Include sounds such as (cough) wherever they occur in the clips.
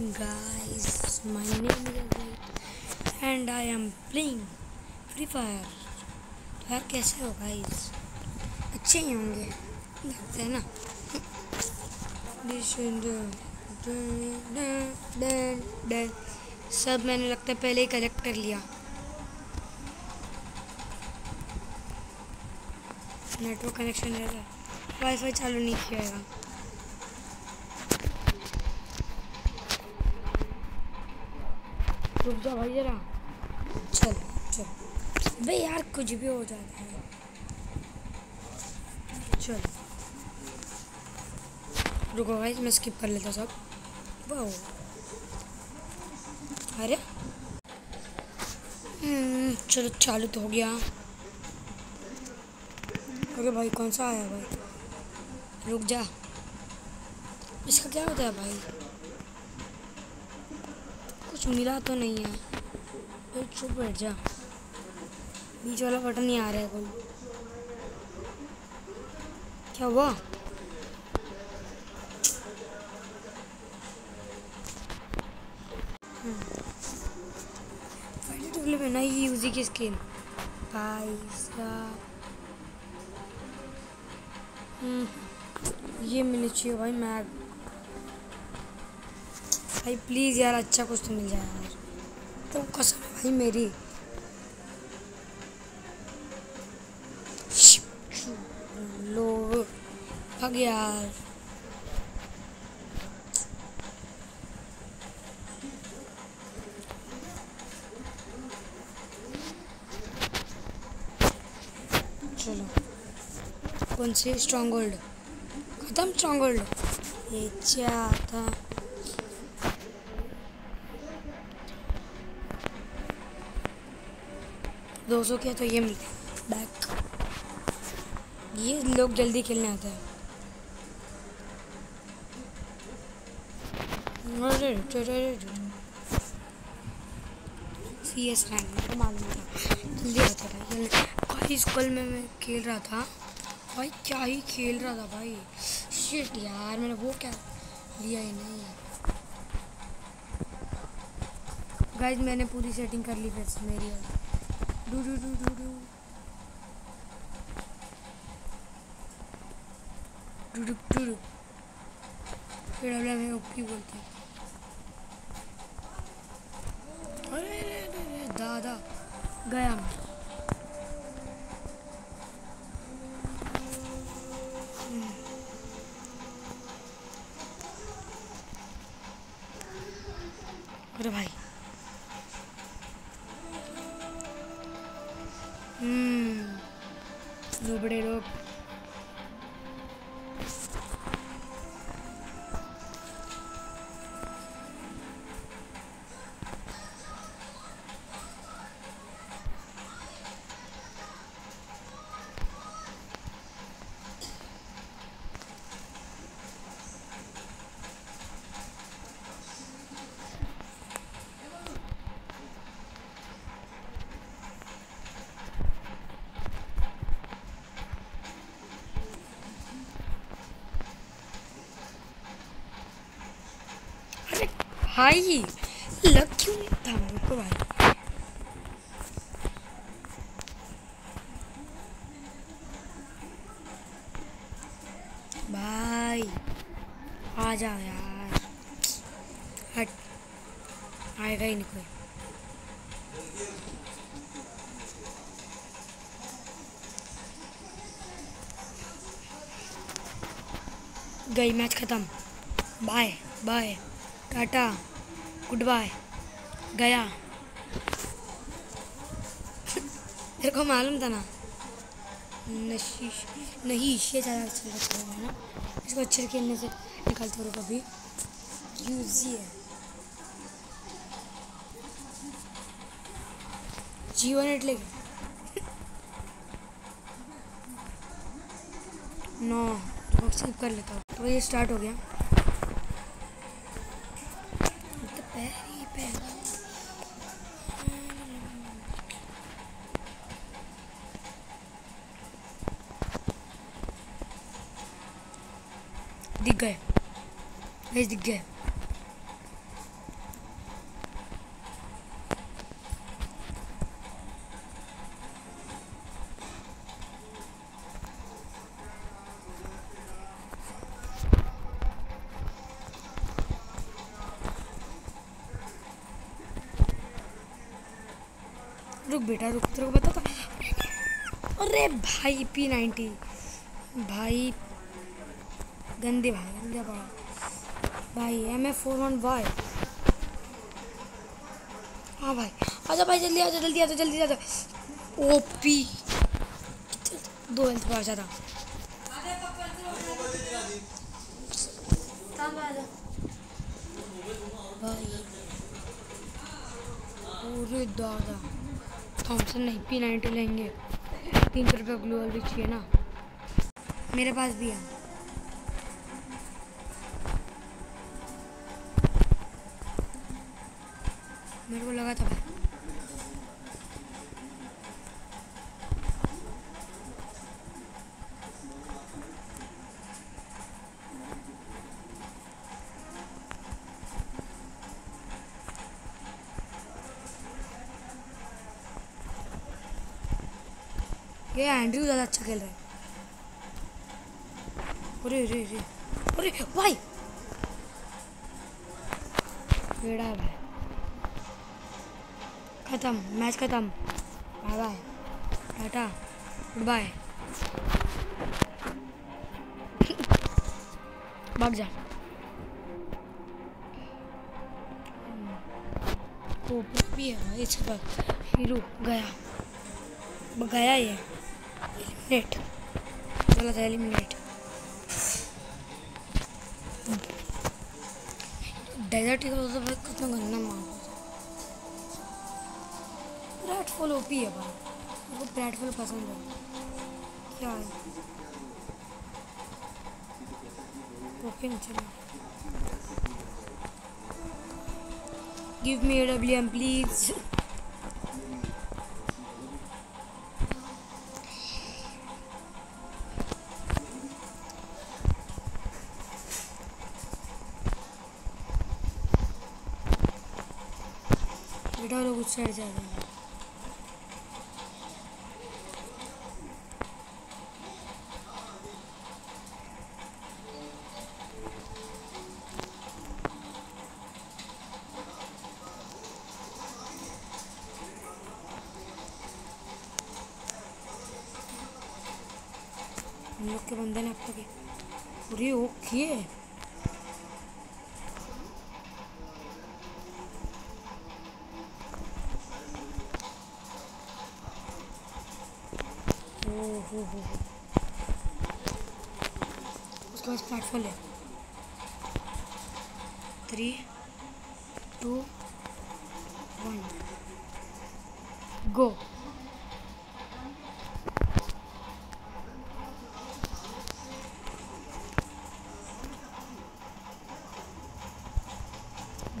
guys, my name is Ajay and I am playing Free Fire. तो यार कैसे हो गाइस अच्छे ही होंगे लगता है ना. सब मैंने लगता है पहले ही कलेक्ट कर लिया नेटवर्क कनेक्शन रहता है वाईफाई चालू नहीं किया रुक जा भाई जरा। चल चल। बे यार कुछ भी हो जाता है। चल। रुको भाई मैं स्किप कर लेता सब। वाह अरे। हम्म, चलो चालू तो हो गया। अरे भाई कौन सा आया भाई? रुक जा। इसका क्या होता है भाई? कुछ मिला तो नहीं है। तो चुप बैठ जा। बीच वाला बटन नहीं आ रहा है कोई। क्या हुआ? में नई यूजी की स्किन हम्म, ये मिलनी चाहिए भाई मैग भाई प्लीज़ यार अच्छा कुछ तो मिल जाए यार। तो कसम है भाई मेरी। लो, भाग यार। चलो, कौन सी स्ट्रॉन्ग होल्ड खत्म स्ट्रॉन्ग होल्ड ये क्या दो सौ किया तो ये मिल बैक ये लोग जल्दी खेलने आते हैं। सी एस मालूम भाई स्कूल में मैं खेल रहा था। भाई, क्या ही खेल रहा था भाई। शिट यार, मैंने वो क्या लिया ही नहीं। गाइज़ मैंने पूरी सेटिंग कर ली फिर मेरी। वाली Do do do do do. Do do do do. फिर हम लोग ओपी बोलते हैं भाई लग क्यों नहीं था मेरे को भाई? भाई, आ जाओ यार। हट। आएगा ही नहीं कोई। गई मैच खत्म। Bye bye. Tata good bye गया। तेरे को मालूम था ना। नशीश नहीं ये ज़्यादा अच्छा लगता है ना। इसको अच्छे खेलने से निकलते रहो कभी। यूज़ ही। जीवन एट लेके। (laughs) नो स्किप कर लेता हूँ। तो ये स्टार्ट हो गया। ये दिख गए रुक बेटा, रुक, तेरे को बताता अरे भाई पी नाइनटी भाई गंदे भाई गंदे भाई। भाई M F four one Y हाँ भाई आजा भाई जल्दी आजा जल्दी आजा जल्दी आजा। ओ पी दो हेल्थ पर भाई पूरे दादा थॉमसन नहीं पी नाइन्टी लेंगे। तीन सौ रुपये ग्लूअल भी चाहिए ना। मेरे पास भी है। मेरे को लगा था ये एंड्रयू ज़्यादा अच्छा खेल रहा है। अरे अरे अरे। अरे, भाई। बेड़ा भाई। खत्म मैच खत्म। Bye bye tata good bye भाग जा। ओ भी है, ये छपक हीरो गया। गया ये। एलिमिनेट चला था एलिमिनेट डेजर्ट भाई कितना गंदा मार। प्लेटफॉल ओपी है भाई। मेरे को प्लेटफॉल पसंद है। क्या है? ओके ना चलो। Give me a W M please बेटा, लोग उस साइड जा रहे हैं।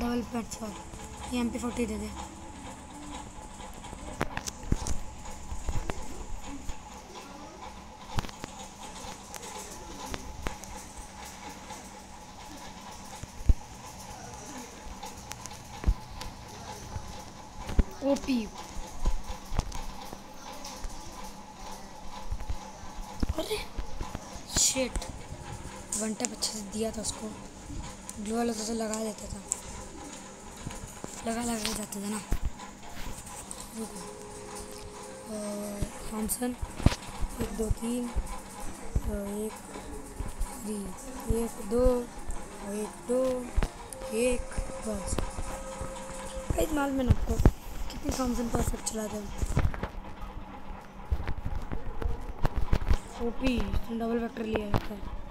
Double platform M P forty दे दे। ओपी अरे शेट वन टैप अच्छे से दिया था उसको। ग्लू वाला तो लगा देता लगा लगा के जाता था ना। थॉमसन एक दो तीन एक थ्री एक दो एक दो, एक, बस। कई माल में आपको कितनी थॉमसन परफेक्ट चलाते हैं। ओपी डबल वेक्टर लिया जाता है।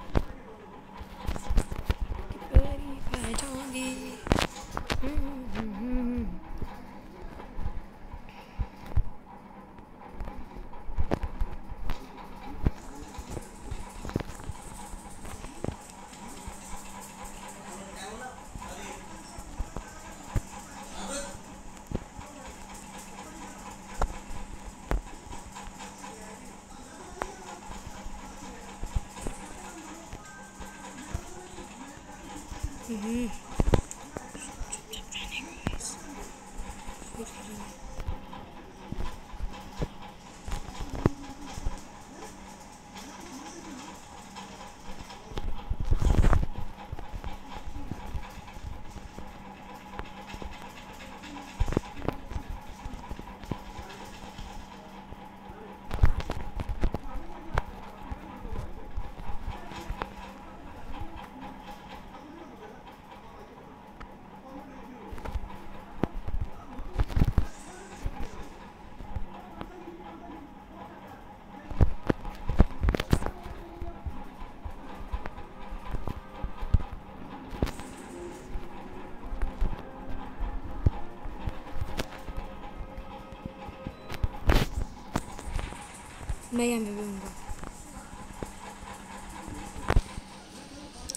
मैं यहाँ पे भी हूँ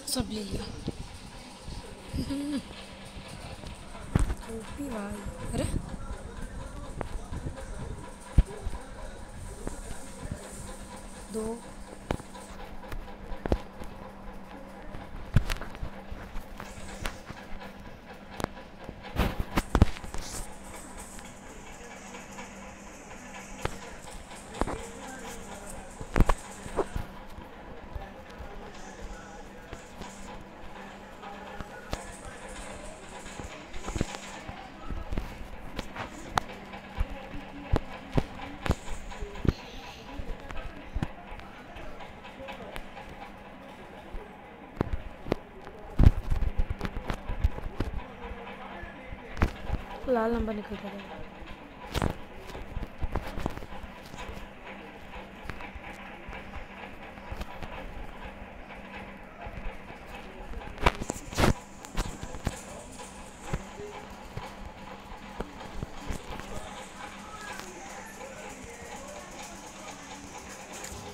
सब ले लिया। टोपी भाई अरे। दो। लाल नंबर निकल जाएगा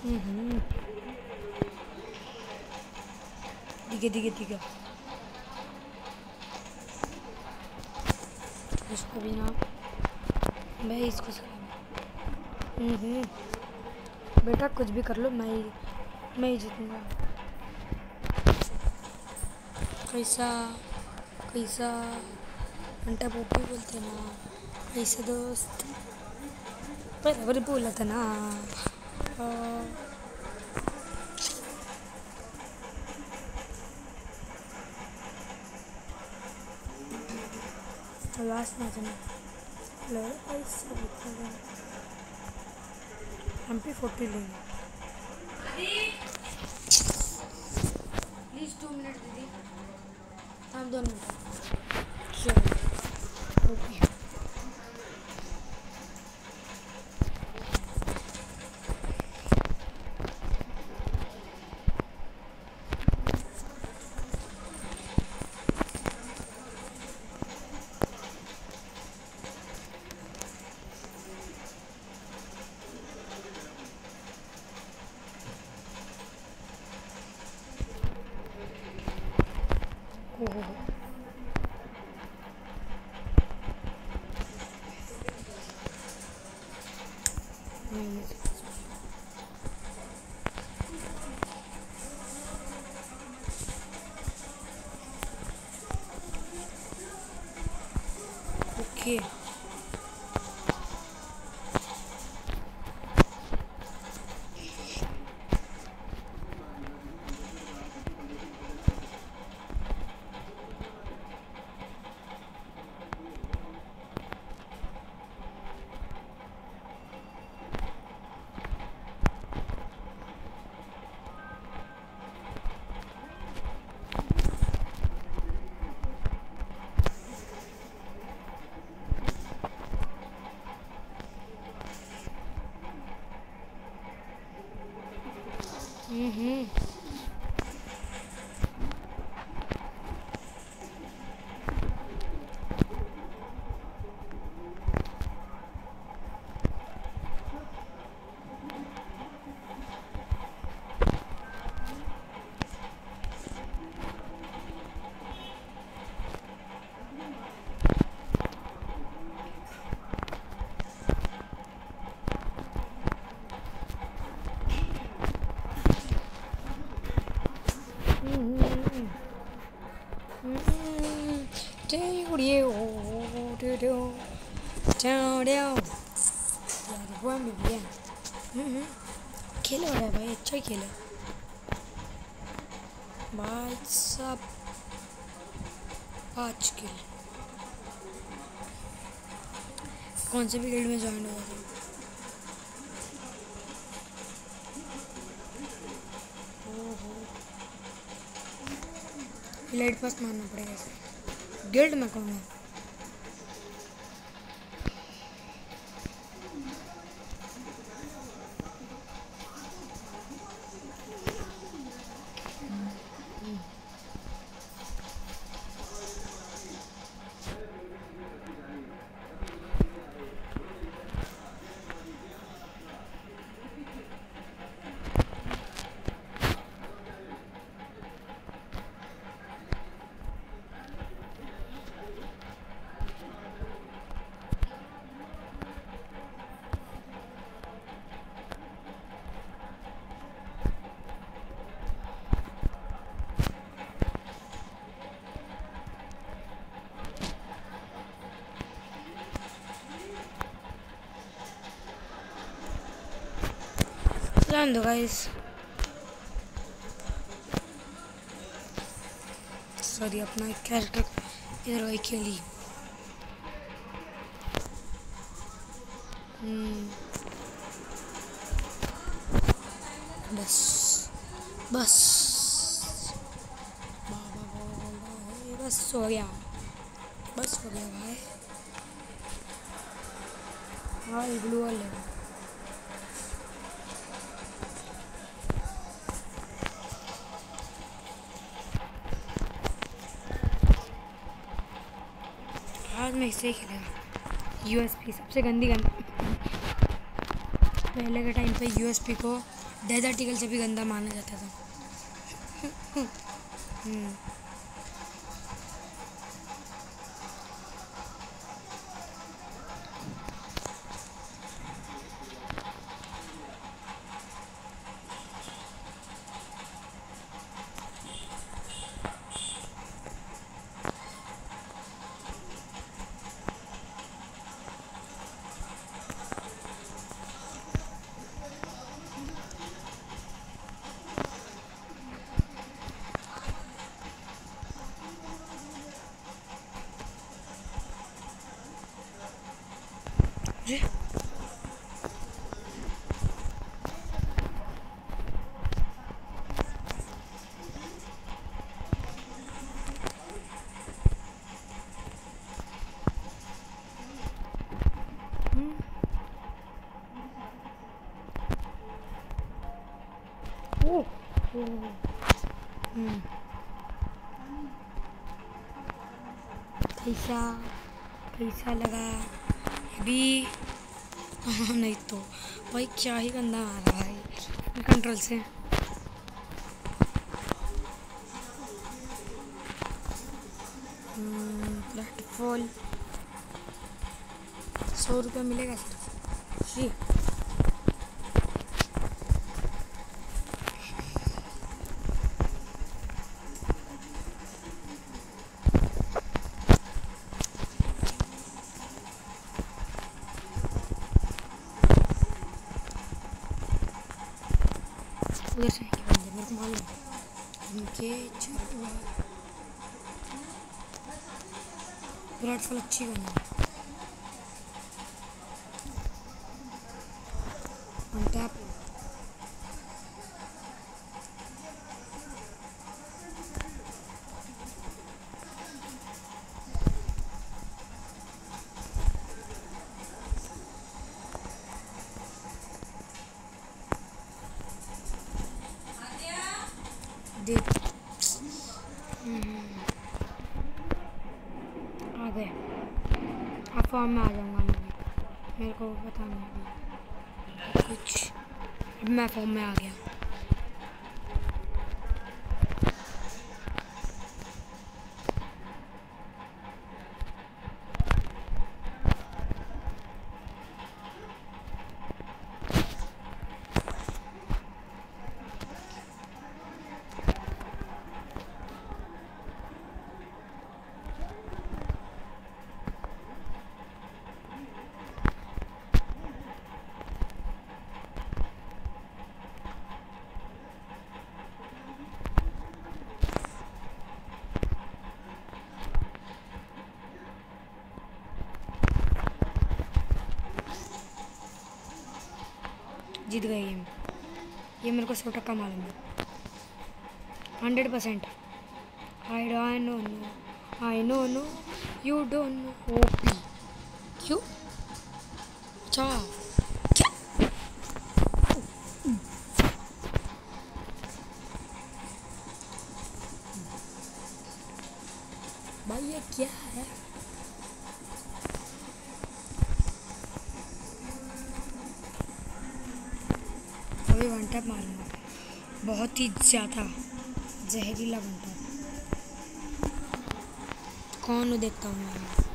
हम्म। ठीक है ठीक है ठीक है इसको भी ना मैं इसको सिखाऊँगा हम्म बेटा कुछ भी कर लो, मैं ही मैं ही जीतूँगा। कैसा कैसा अंटा पोपी बोलते ना। कैसे दोस्त। बराबर बोला था ना। हाँ। लास्ट मैच में ले ऐसे एम पी फोर्टी लेंगे प्लीज़ टू मिनट दीदी। हाँ दो मिनट Yeah. (laughs) खेले हो रहा है भाई अच्छा ही खेले भाई सब पाँच किल कौन से भी गिल्ड में ज्वाइन हो जाते लाइट पास मारना पड़ेगा गिल्ड में कौन है? जान दो गाइस सॉरी अपना एक कैरेक्टर इधर वही खेली। बस बस बस हो गया बस हो गया भाई हाँ ब्लू वाले आज मैं इसे ही खेलेगा। यूएसपी सबसे गंदी गंद पहले के टाइम पे यूएसपी को डेजर्ट आर्टिकल से भी गंदा माना जाता था। (laughs) कैसा कैसा लगा अभी हाँ नहीं तो। भाई, क्या ही गंदा मारा भाई कंट्रोल से। प्लेटफॉल सौ रुपया मिलेगा सिर्फ़ फ्री chico. फॉर्म में आ जाऊँगा मैं मेरे को पता नहीं कुछ मैं फॉर्म में आ गया जीत गए ये ये मेरे को सौ टक्का मालूम है hundred percent I don't know no I know no you don't know OP बहुत ही ज़्यादा जहरीला बनता है। कौन देखता हूँ मैं?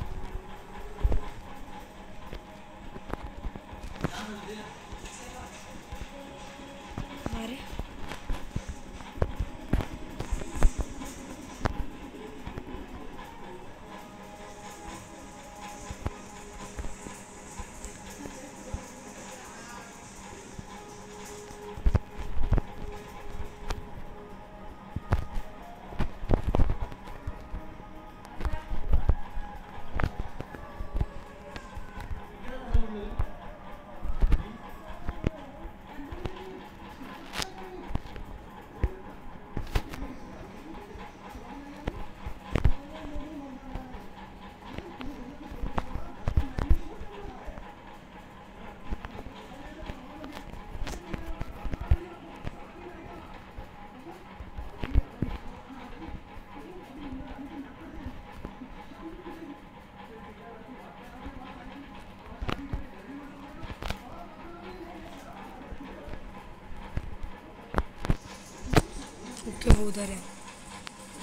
वो उधर है।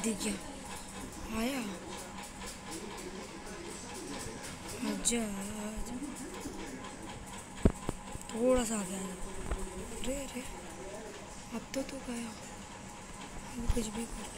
दिख गया आया। आजा आजा थोड़ा सा आ गया अरे अरे। अब तो तू गया। कुछ भी कर।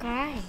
काय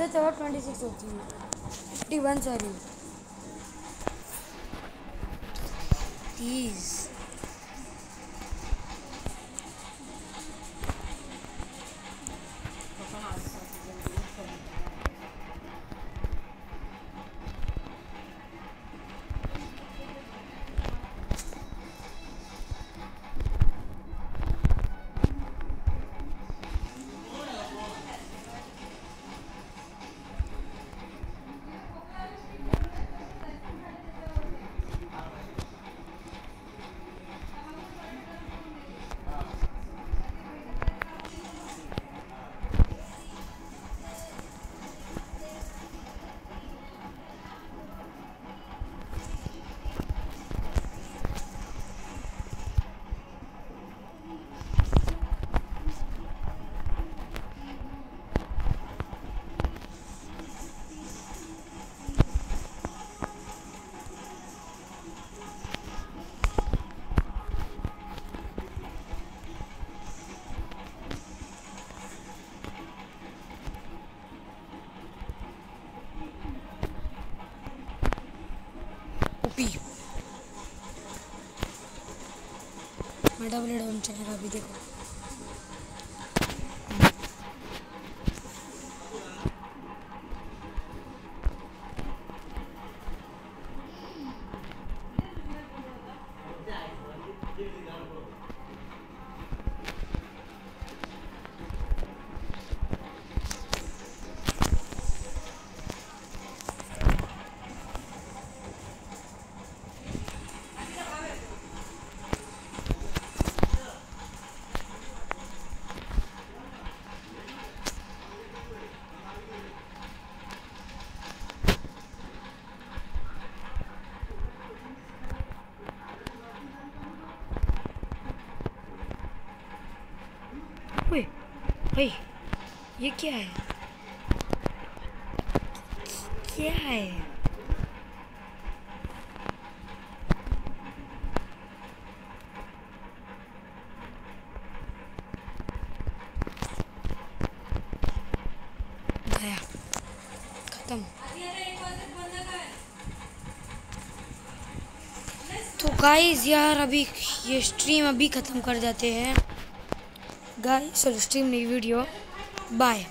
मी चलो ट्वेंटी सिक्स होती है। Fifty one sorry double down चलेगा अभी देखो। ये क्या है क्या है खत्म। तो गाइस यार, अभी ये स्ट्रीम अभी ख़त्म कर जाते हैं। गाइस सॉरी स्ट्रीम नहीं वीडियो बाय